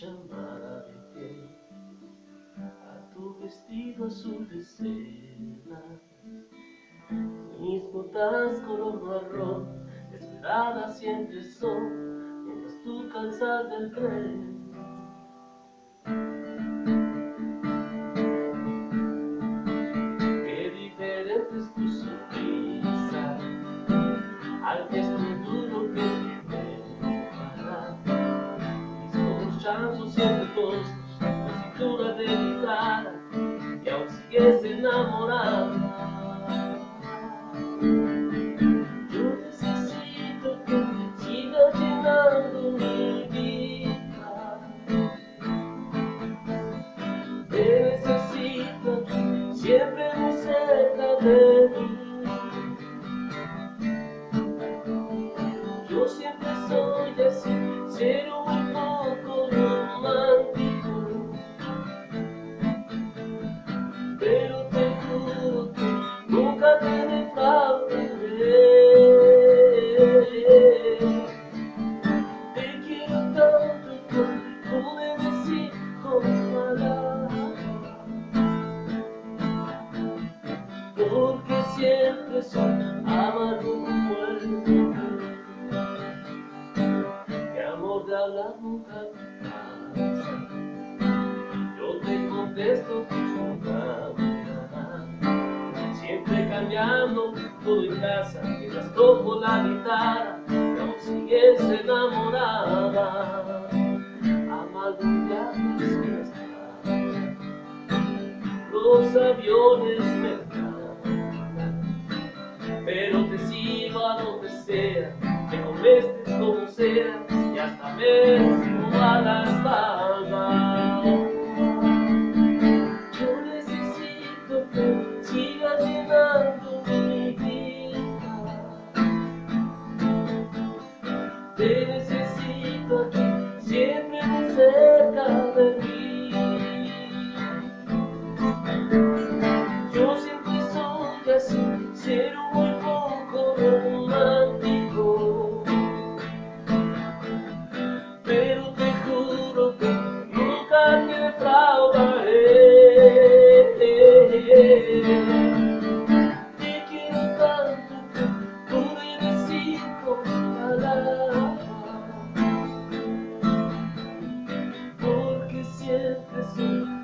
piel a tu vestido azul de seda. Mis botas color marrón, desveladas siempre son, mientras tú cansas del tren. Tu cintura de guitarra y aún sigues enamorada. Yo necesito que sigas llenando mi vida. Te necesito siempre muy cerca de mí. Yo siempre soy así, cero Porque siempre soy amargo como el que amor de hablar nunca me pasa. Yo te contesto con calma, siempre cambiando todo en casa, mientras toco la guitarra, y aún sigues enamorada. Amado playas, los aviones me sea, y hasta me subo a la espalda. Yo necesito que sigas llenando mi vida. Te necesito aquí, siempre muy cerca de mí. Yo siempre soy así, cero muy the sea.